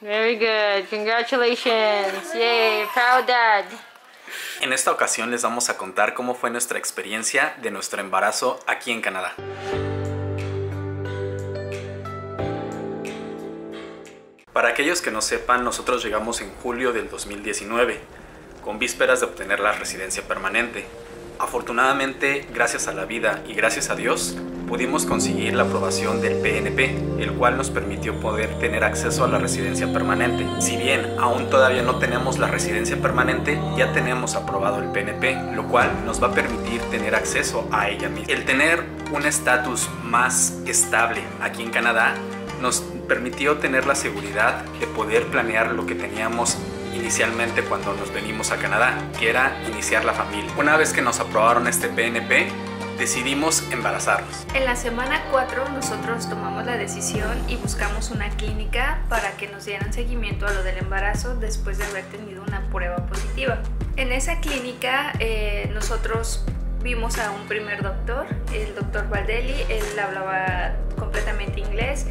Very good. Congratulations. Yay. Proud dad. En esta ocasión les vamos a contar cómo fue nuestra experiencia de nuestro embarazo aquí en Canadá. Para aquellos que no sepan, nosotros llegamos en julio del 2019, con vísperas de obtener la residencia permanente. Afortunadamente, gracias a la vida y gracias a Dios, pudimos conseguir la aprobación del PNP, el cual nos permitió poder tener acceso a la residencia permanente. Si bien aún todavía no tenemos la residencia permanente, ya tenemos aprobado el PNP, lo cual nos va a permitir tener acceso a ella misma. El tener un estatus más estable aquí en Canadá nos permitió tener la seguridad de poder planear lo que teníamos inicialmente cuando nos venimos a Canadá, que era iniciar la familia. Una vez que nos aprobaron este PNP, decidimos embarazarnos. En la semana 4 nosotros tomamos la decisión y buscamos una clínica para que nos dieran seguimiento a lo del embarazo después de haber tenido una prueba positiva. En esa clínica eh, nosotros vimos a un primer doctor, el doctor Valdelli, él hablaba completamente inglés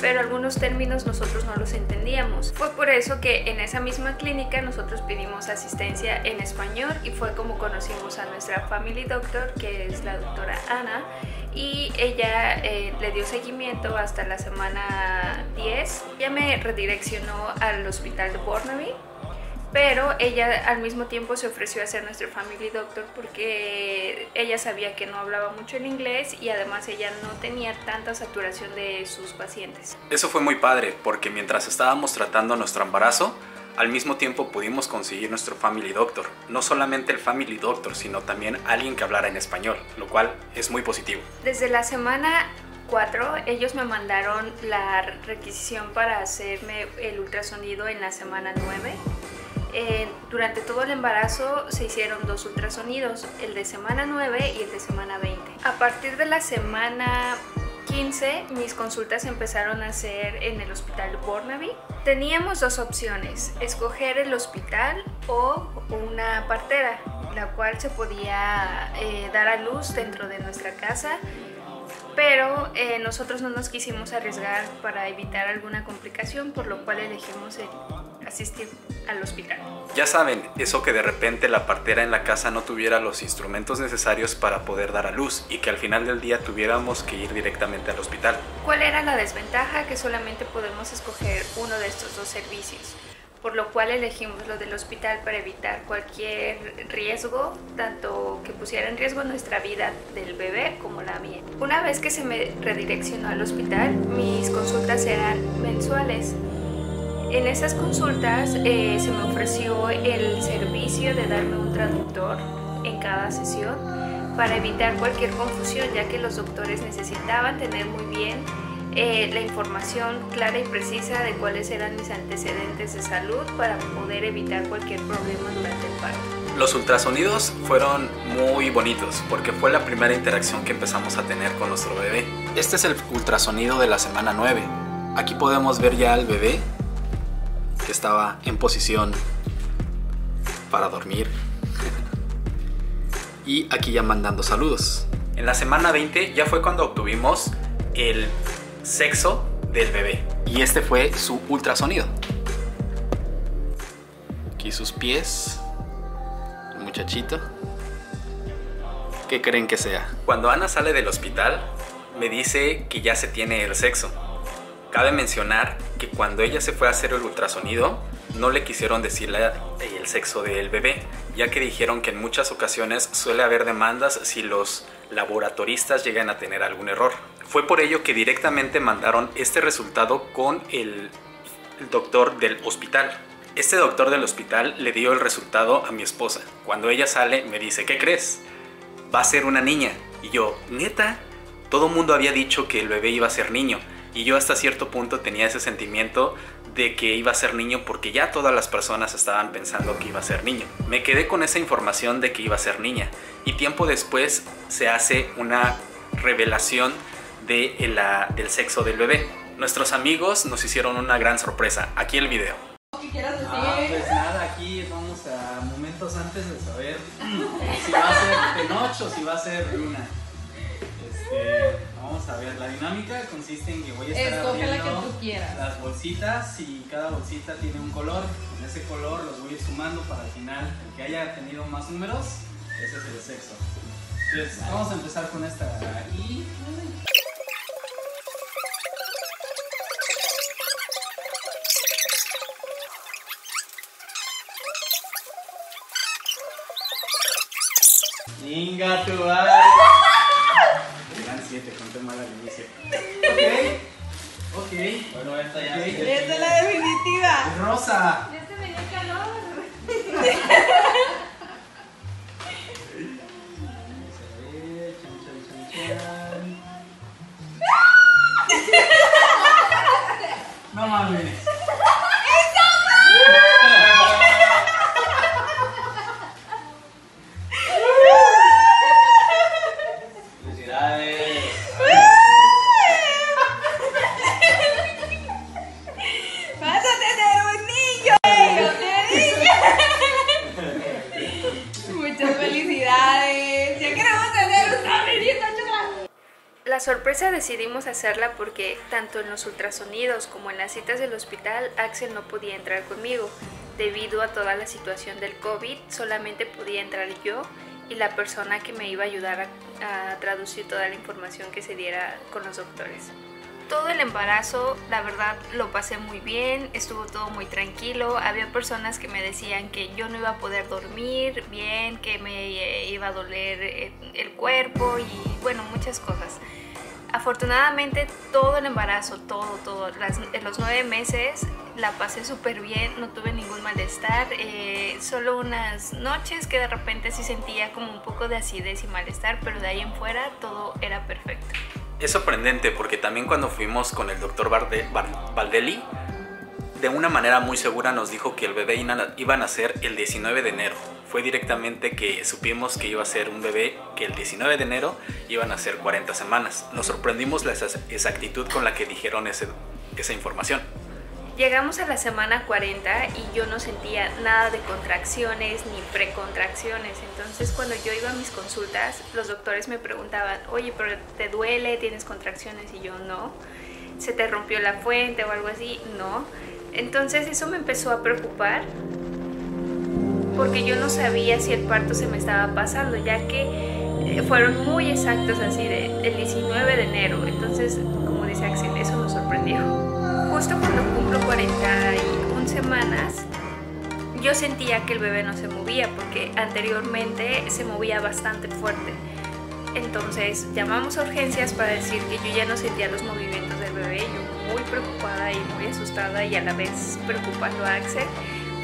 pero algunos términos nosotros no los entendíamos. Fue por eso que en esa misma clínica nosotros pedimos asistencia en español y fue como conocimos a nuestra family doctor, que es la doctora Ana, y ella eh, le dio seguimiento hasta la semana 10. Ella me redireccionó al hospital de Burnaby pero ella al mismo tiempo se ofreció a ser nuestro family doctor porque ella sabía que no hablaba mucho el inglés y además ella no tenía tanta saturación de sus pacientes. Eso fue muy padre porque mientras estábamos tratando nuestro embarazo, al mismo tiempo pudimos conseguir nuestro family doctor. No solamente el family doctor, sino también alguien que hablara en español, lo cual es muy positivo. Desde la semana 4 ellos me mandaron la requisición para hacerme el ultrasonido en la semana 9 eh, durante todo el embarazo se hicieron dos ultrasonidos, el de semana 9 y el de semana 20. A partir de la semana 15 mis consultas empezaron a ser en el hospital Burnaby. Teníamos dos opciones, escoger el hospital o una partera, la cual se podía eh, dar a luz dentro de nuestra casa pero eh, nosotros no nos quisimos arriesgar para evitar alguna complicación, por lo cual elegimos el asistir al hospital. Ya saben, eso que de repente la partera en la casa no tuviera los instrumentos necesarios para poder dar a luz y que al final del día tuviéramos que ir directamente al hospital. ¿Cuál era la desventaja? Que solamente podemos escoger uno de estos dos servicios por lo cual elegimos lo del hospital para evitar cualquier riesgo, tanto que pusiera en riesgo nuestra vida del bebé como la mía. Una vez que se me redireccionó al hospital, mis consultas eran mensuales en esas consultas eh, se me ofreció el servicio de darme un traductor en cada sesión para evitar cualquier confusión, ya que los doctores necesitaban tener muy bien eh, la información clara y precisa de cuáles eran mis antecedentes de salud para poder evitar cualquier problema durante el parto. Los ultrasonidos fueron muy bonitos porque fue la primera interacción que empezamos a tener con nuestro bebé. Este es el ultrasonido de la semana 9. Aquí podemos ver ya al bebé estaba en posición para dormir. y aquí ya mandando saludos. En la semana 20 ya fue cuando obtuvimos el sexo del bebé. Y este fue su ultrasonido. Aquí sus pies. El muchachito. ¿Qué creen que sea? Cuando Ana sale del hospital, me dice que ya se tiene el sexo. Cabe mencionar que cuando ella se fue a hacer el ultrasonido, no le quisieron decirle el sexo del bebé, ya que dijeron que en muchas ocasiones suele haber demandas si los laboratoristas llegan a tener algún error. Fue por ello que directamente mandaron este resultado con el, el doctor del hospital. Este doctor del hospital le dio el resultado a mi esposa. Cuando ella sale me dice, ¿qué crees? Va a ser una niña. Y yo, neta, todo el mundo había dicho que el bebé iba a ser niño y yo hasta cierto punto tenía ese sentimiento de que iba a ser niño porque ya todas las personas estaban pensando que iba a ser niño. Me quedé con esa información de que iba a ser niña y tiempo después se hace una revelación de la, del sexo del bebé. Nuestros amigos nos hicieron una gran sorpresa. Aquí el video. ¿Qué quieras decir? Ah, pues nada, aquí vamos a momentos antes de saber si va a ser de noche o si va a ser luna. Este, a ver, la dinámica consiste en que voy a estar Escoge la que abriendo tú quieras. las bolsitas y cada bolsita tiene un color. En ese color los voy a ir sumando para al final el que haya tenido más números, ese es el sexo. Entonces, vamos a empezar con esta y Inga tu mal al inicio. Ok. Ok. Bueno, esta ya Esta es la definitiva. Rosa. Ya te venía el calor. La sorpresa decidimos hacerla porque tanto en los ultrasonidos como en las citas del hospital Axel no podía entrar conmigo. Debido a toda la situación del COVID, solamente podía entrar yo y la persona que me iba a ayudar a, traducir toda la información que se diera con los doctores. Todo el embarazo, la verdad, lo pasé muy bien, estuvo todo muy tranquilo. Había personas que me decían que yo no iba a poder dormir bien, que me eh, iba a doler eh, el cuerpo y bueno, muchas cosas. Afortunadamente todo el embarazo, todo, todo, las- los nueve meses la pasé súper bien, no tuve ningún malestar, eh, solo unas noches que de repente sí sentía como un poco de acidez y malestar, pero de ahí en fuera todo era perfecto. Es sorprendente porque también cuando fuimos con el doctor Valdelli, de una manera muy segura nos dijo que el bebé iba a nacer el 19 de enero. Fue directamente que supimos que iba a ser un bebé que el 19 de enero iba a nacer 40 semanas. Nos sorprendimos la exa- exactitud con la que dijeron ese- esa información. Llegamos a la semana 40 y yo no sentía nada de contracciones ni precontracciones. Entonces cuando yo iba a mis consultas, los doctores me preguntaban, oye, pero ¿te duele? ¿Tienes contracciones? Y yo no. ¿Se te rompió la fuente o algo así? No. Entonces eso me empezó a preocupar porque yo no sabía si el parto se me estaba pasando, ya que eh, fueron muy exactos así de el 19 de enero. Entonces, como dice Axel, eso nos sorprendió. Justo cuando cumplo 41 semanas, yo sentía que el bebé no se movía porque anteriormente se movía bastante fuerte. Entonces llamamos a urgencias para decir que yo ya no sentía los movimientos del bebé, yo muy preocupada y muy asustada y a la vez preocupando a Axel.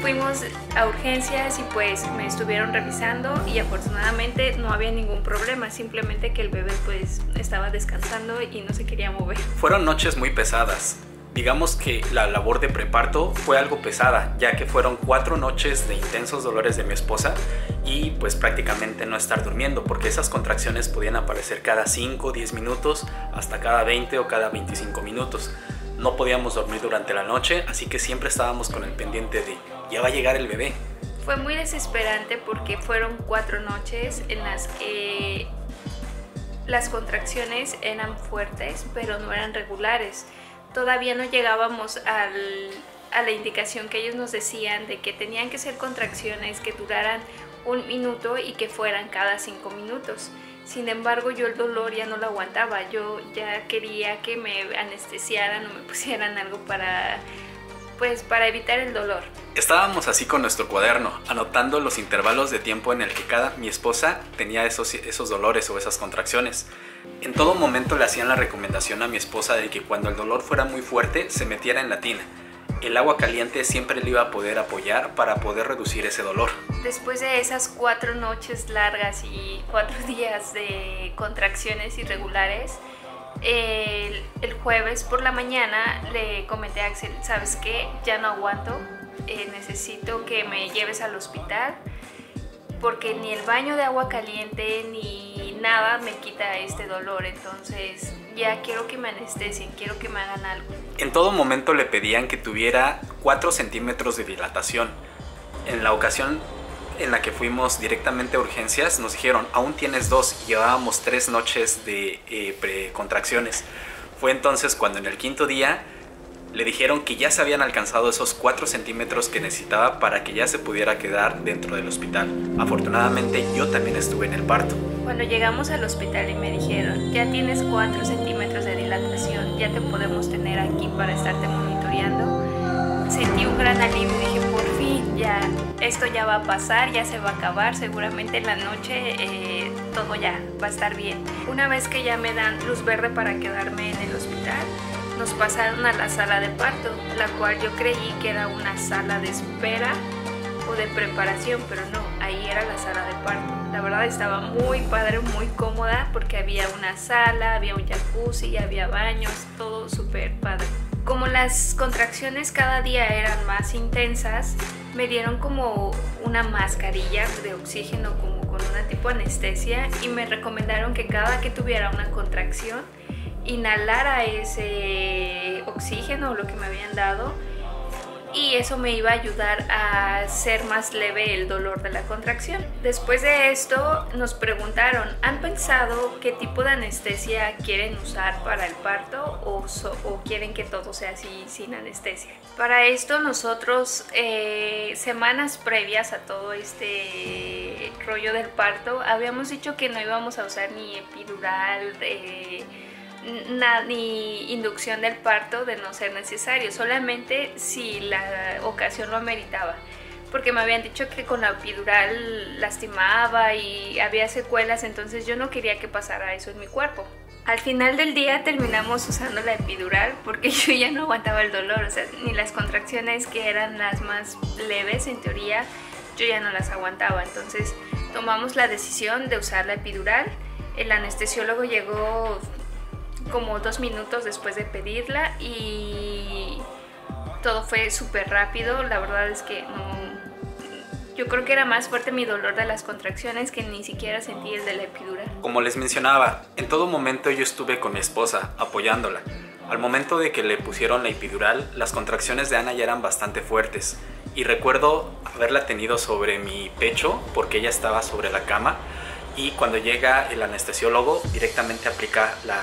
Fuimos a urgencias y pues me estuvieron revisando y afortunadamente no había ningún problema, simplemente que el bebé pues estaba descansando y no se quería mover. Fueron noches muy pesadas. Digamos que la labor de preparto fue algo pesada, ya que fueron cuatro noches de intensos dolores de mi esposa y pues prácticamente no estar durmiendo, porque esas contracciones podían aparecer cada 5 o 10 minutos, hasta cada 20 o cada 25 minutos. No podíamos dormir durante la noche, así que siempre estábamos con el pendiente de ya va a llegar el bebé. Fue muy desesperante porque fueron cuatro noches en las que las contracciones eran fuertes, pero no eran regulares. Todavía no llegábamos al- a la indicación que ellos nos decían de que tenían que ser contracciones que duraran un minuto y que fueran cada cinco minutos. Sin embargo, yo el dolor ya no lo aguantaba. Yo ya quería que me anestesiaran o me pusieran algo para, pues, para evitar el dolor. Estábamos así con nuestro cuaderno, anotando los intervalos de tiempo en el que cada mi esposa tenía esos, esos dolores o esas contracciones. En todo momento le hacían la recomendación a mi esposa de que cuando el dolor fuera muy fuerte se metiera en la tina. El agua caliente siempre le iba a poder apoyar para poder reducir ese dolor. Después de esas cuatro noches largas y cuatro días de contracciones irregulares, el, jueves por la mañana le comenté a Axel, ¿sabes qué? Ya no aguanto, eh, necesito que me lleves al hospital porque ni el baño de agua caliente ni nada me quita este dolor, entonces ya quiero que me anestesien, quiero que me hagan algo. En todo momento le pedían que tuviera 4 centímetros de dilatación. En la ocasión en la que fuimos directamente a urgencias, nos dijeron, aún tienes dos, llevábamos tres noches de eh, precontracciones. Fue entonces cuando en el quinto día le dijeron que ya se habían alcanzado esos 4 centímetros que necesitaba para que ya se pudiera quedar dentro del hospital. Afortunadamente yo también estuve en el parto. Cuando llegamos al hospital y me dijeron, ya tienes 4 centímetros de dilatación, ya te podemos tener aquí para estarte monitoreando, sentí un gran alivio esto ya va a pasar, ya se va a acabar, seguramente en la noche eh, todo ya va a estar bien. Una vez que ya me dan luz verde para quedarme en el hospital, nos pasaron a la sala de parto, la cual yo creí que era una sala de espera o de preparación, pero no, ahí era la sala de parto. La verdad estaba muy padre, muy cómoda porque había una sala, había un jacuzzi, había baños, todo súper padre. Como las contracciones cada día eran más intensas, me dieron como una mascarilla de oxígeno como con una tipo anestesia y me recomendaron que cada que tuviera una contracción inhalara ese oxígeno o lo que me habían dado y eso me iba a ayudar a hacer más leve el dolor de la contracción. Después de esto nos preguntaron, ¿han pensado qué tipo de anestesia quieren usar para el parto o, quieren que todo sea así sin anestesia? Para esto nosotros eh, semanas previas a todo este rollo del parto habíamos dicho que no íbamos a usar ni epidural, eh, ni inducción del parto de no ser necesario, solamente si la ocasión lo ameritaba. Porque me habían dicho que con la epidural lastimaba y había secuelas, entonces yo no quería que pasara eso en mi cuerpo. Al final del día terminamos usando la epidural porque yo ya no aguantaba el dolor, o sea, ni las contracciones que eran las más leves en teoría, yo ya no las aguantaba. Entonces tomamos la decisión de usar la epidural. El anestesiólogo llegó como dos minutos después de pedirla y todo fue súper rápido. La verdad es que Yo creo que era más fuerte mi dolor de las contracciones que ni siquiera sentí el de la epidural. Como les mencionaba, en todo momento yo estuve con mi esposa apoyándola. Al momento de que le pusieron la epidural, las contracciones de Ana ya eran bastante fuertes y recuerdo haberla tenido sobre mi pecho porque ella estaba sobre la cama y cuando llega el anestesiólogo directamente aplica la,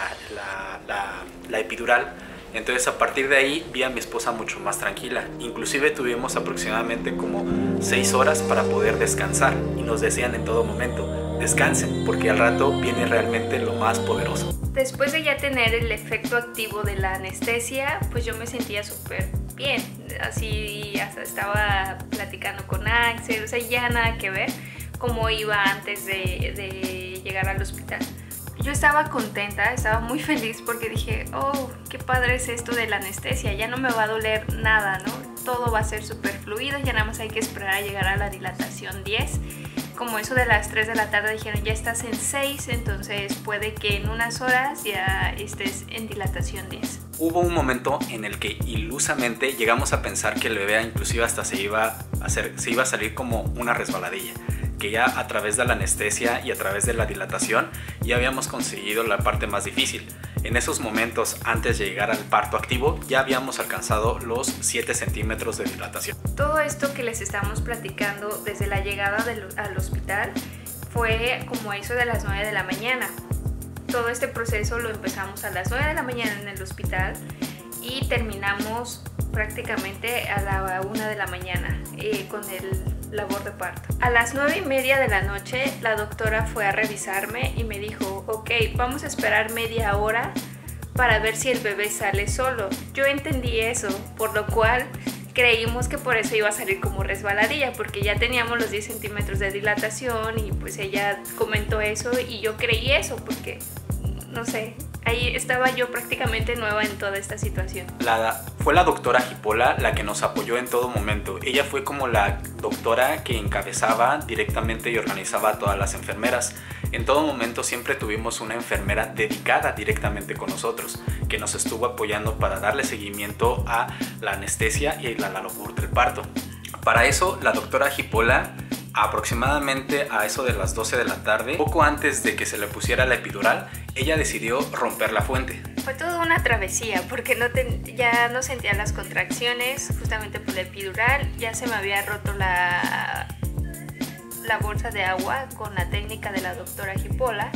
la, epidural. Entonces a partir de ahí vi a mi esposa mucho más tranquila. Inclusive tuvimos aproximadamente como 6 horas para poder descansar y nos decían en todo momento, descansen porque al rato viene realmente lo más poderoso. Después de ya tener el efecto activo de la anestesia, pues yo me sentía súper bien. Así hasta estaba platicando con Axel, o sea, ya nada que ver como iba antes de, llegar al hospital. Yo estaba contenta, estaba muy feliz porque dije, oh, qué padre es esto de la anestesia, ya no me va a doler nada, ¿no? Todo va a ser súper fluido, ya nada más hay que esperar a llegar a la dilatación 10. Como eso de las 3 de la tarde dijeron, ya estás en 6, entonces puede que en unas horas ya estés en dilatación 10. Hubo un momento en el que ilusamente llegamos a pensar que el bebé inclusive hasta se iba a, hacer, se iba a salir como una resbaladilla que ya a través de la anestesia y a través de la dilatación ya habíamos conseguido la parte más difícil. En esos momentos, antes de llegar al parto activo, ya habíamos alcanzado los 7 centímetros de dilatación. Todo esto que les estamos platicando desde la llegada al hospital fue como eso de las 9 de la mañana. Todo este proceso lo empezamos a las 9 de la mañana en el hospital y terminamos prácticamente a la 1 de la mañana eh, con el labor de parto. A las nueve y media de la noche la doctora fue a revisarme y me dijo, ok, vamos a esperar media hora para ver si el bebé sale solo. Yo entendí eso, por lo cual creímos que por eso iba a salir como resbaladilla, porque ya teníamos los 10 centímetros de dilatación y pues ella comentó eso y yo creí eso, porque no sé, ahí estaba yo prácticamente nueva en toda esta situación. La, fue la doctora Jipola la que nos apoyó en todo momento. Ella fue como la doctora que encabezaba directamente y organizaba a todas las enfermeras. En todo momento siempre tuvimos una enfermera dedicada directamente con nosotros, que nos estuvo apoyando para darle seguimiento a la anestesia y la labor del parto. Para eso, la doctora Jipola aproximadamente a eso de las 12 de la tarde, poco antes de que se le pusiera la epidural, ella decidió romper la fuente. Fue toda una travesía porque ya no sentía las contracciones justamente por la epidural, ya se me había roto la la bolsa de agua con la técnica de la doctora Jipola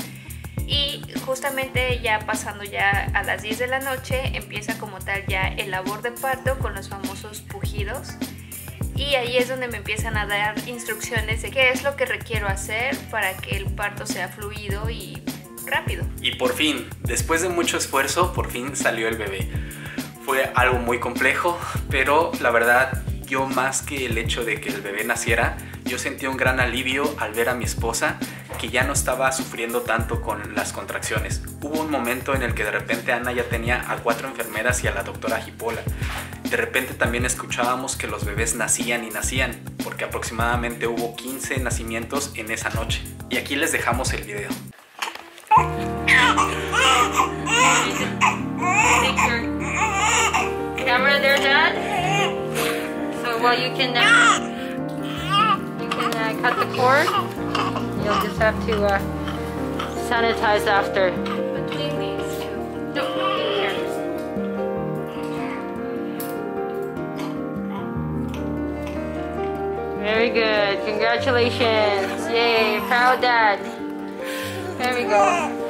y justamente ya pasando ya a las 10 de la noche empieza como tal ya el labor de parto con los famosos pujidos y ahí es donde me empiezan a dar instrucciones de qué es lo que requiero hacer para que el parto sea fluido y rápido. Y por fin, después de mucho esfuerzo, por fin salió el bebé. Fue algo muy complejo, pero la verdad yo más que el hecho de que el bebé naciera, yo sentí un gran alivio al ver a mi esposa que ya no estaba sufriendo tanto con las contracciones. Hubo un momento en el que de repente Ana ya tenía a cuatro enfermeras y a la doctora Jipola. De repente también escuchábamos que los bebés nacían y nacían, porque aproximadamente hubo 15 nacimientos en esa noche. Y aquí les dejamos el video. So can, uh, you can uh, cut the cord, you'll just have to uh, sanitize after. Very good. Congratulations. Yay. Proud dad. There we go.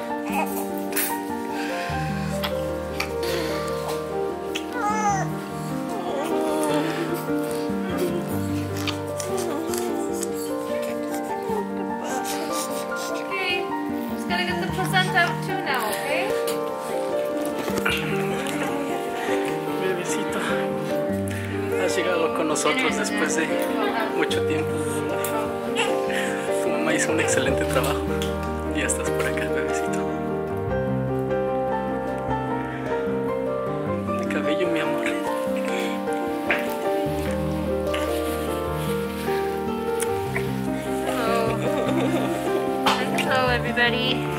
Nosotros después de mucho tiempo. Tu mamá hizo un excelente trabajo. Ya estás por acá, bebecito. De cabello, mi amor. Hello. Hello, everybody.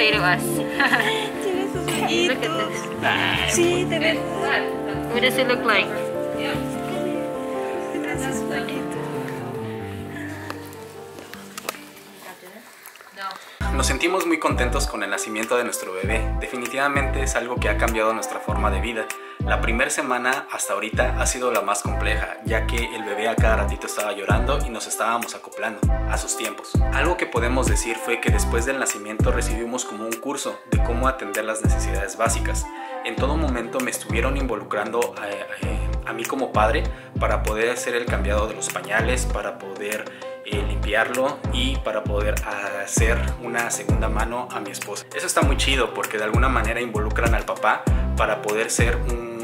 Say to us. Look at ojitos. this. Sí, te ves. What does it look like? Nos sentimos muy contentos con el nacimiento de nuestro bebé. Definitivamente es algo que ha cambiado nuestra forma de vida. La primera semana hasta ahorita ha sido la más compleja, ya que el bebé a cada ratito estaba llorando y nos estábamos acoplando a sus tiempos. Algo que podemos decir fue que después del nacimiento recibimos como un curso de cómo atender las necesidades básicas. En todo momento me estuvieron involucrando a, a- a mí como padre para poder hacer el cambiado de los pañales, para poder eh, limpiarlo y para poder hacer una segunda mano a mi esposa. Eso está muy chido porque de alguna manera involucran al papá para poder ser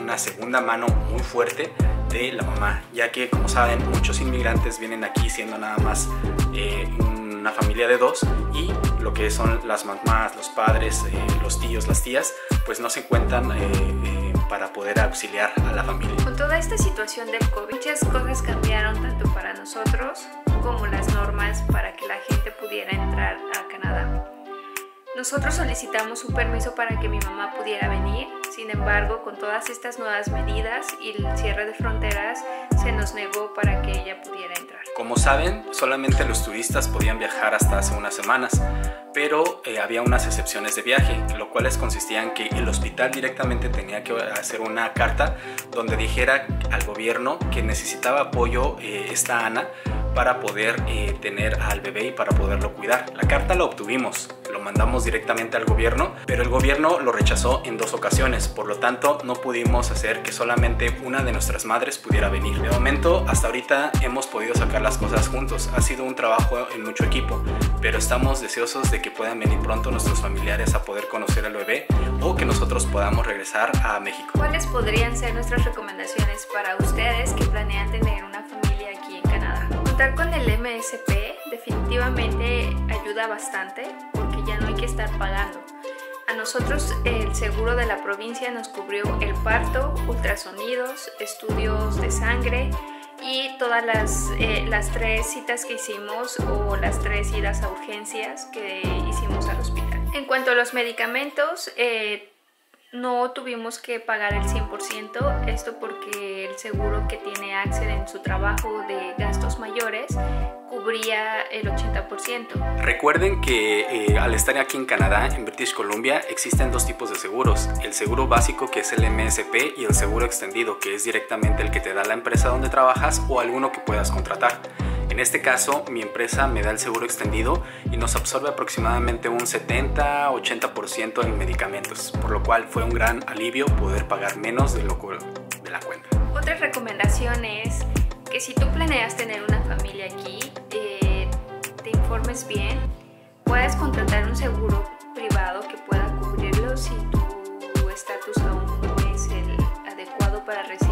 una segunda mano muy fuerte de la mamá, ya que como saben muchos inmigrantes vienen aquí siendo nada más eh, una familia de dos y lo que son las mamás, los padres, eh, los tíos, las tías, pues no se cuentan eh, para poder auxiliar a la familia. Con toda esta situación del COVID, muchas cosas cambiaron tanto para nosotros como las normas para que la gente pudiera entrar a Canadá. Nosotros solicitamos un permiso para que mi mamá pudiera venir, sin embargo, con todas estas nuevas medidas y el cierre de fronteras, se nos negó para que ella pudiera entrar. Como saben, solamente los turistas podían viajar hasta hace unas semanas, pero eh, había unas excepciones de viaje, lo cuales consistía en que el hospital directamente tenía que hacer una carta donde dijera al gobierno que necesitaba apoyo eh, esta Ana para poder eh, tener al bebé y para poderlo cuidar. La carta la obtuvimos, mandamos directamente al gobierno, pero el gobierno lo rechazó en dos ocasiones, por lo tanto no pudimos hacer que solamente una de nuestras madres pudiera venir. De momento, hasta ahorita hemos podido sacar las cosas juntos, ha sido un trabajo en mucho equipo, pero estamos deseosos de que puedan venir pronto nuestros familiares a poder conocer al bebé o que nosotros podamos regresar a México. ¿Cuáles podrían ser nuestras recomendaciones para ustedes que planean tener una familia aquí en Canadá? Contar con el MSP definitivamente ayuda bastante no hay que estar pagando. A nosotros el seguro de la provincia nos cubrió el parto, ultrasonidos, estudios de sangre y todas las, eh, las tres citas que hicimos o las tres idas a urgencias que hicimos al hospital. En cuanto a los medicamentos, eh, no tuvimos que pagar el 100%, esto porque el seguro que tiene Axel en su trabajo de gastos mayores cubría el 80%. Recuerden que eh, al estar aquí en Canadá, en British Columbia, existen dos tipos de seguros. El seguro básico que es el MSP y el seguro extendido que es directamente el que te da la empresa donde trabajas o alguno que puedas contratar. En este caso, mi empresa me da el seguro extendido y nos absorbe aproximadamente un 70-80% en medicamentos, por lo cual fue un gran alivio poder pagar menos de, lo, de la cuenta. Otra recomendación es que si tú planeas tener una familia aquí, eh, te informes bien, puedes contratar un seguro privado que pueda cubrirlo si tu estatus aún no es el adecuado para recibir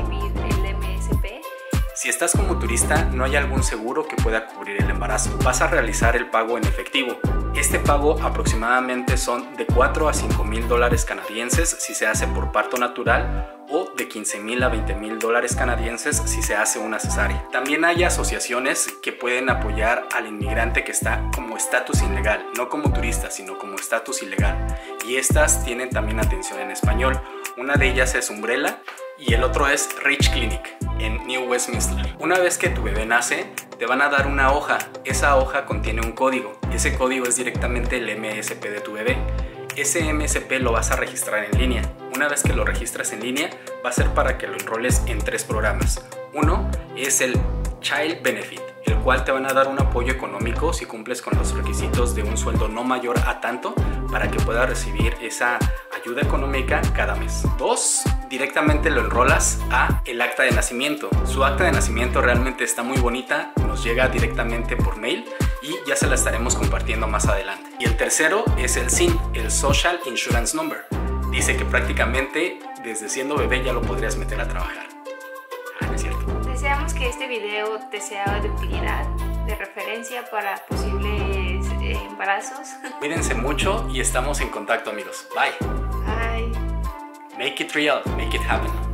si estás como turista, no hay algún seguro que pueda cubrir el embarazo. Vas a realizar el pago en efectivo. Este pago aproximadamente son de 4 a 5 mil dólares canadienses si se hace por parto natural o de 15 mil a 20 mil dólares canadienses si se hace una cesárea. También hay asociaciones que pueden apoyar al inmigrante que está como estatus ilegal, no como turista, sino como estatus ilegal. Y estas tienen también atención en español. Una de ellas es Umbrella y el otro es Rich Clinic en New Westminster. Una vez que tu bebé nace, te van a dar una hoja. Esa hoja contiene un código. Ese código es directamente el MSP de tu bebé. Ese MSP lo vas a registrar en línea. Una vez que lo registras en línea, va a ser para que lo enroles en tres programas. Uno es el Child Benefit, cual te van a dar un apoyo económico si cumples con los requisitos de un sueldo no mayor a tanto para que puedas recibir esa ayuda económica cada mes. Dos, directamente lo enrolas a el acta de nacimiento. Su acta de nacimiento realmente está muy bonita, nos llega directamente por mail y ya se la estaremos compartiendo más adelante. Y el tercero es el SIN, el Social Insurance Number. Dice que prácticamente desde siendo bebé ya lo podrías meter a trabajar. Deseamos que este video te sea de utilidad, de referencia para posibles eh, embarazos. Cuídense mucho y estamos en contacto amigos. Bye. Bye. Make it real, make it happen.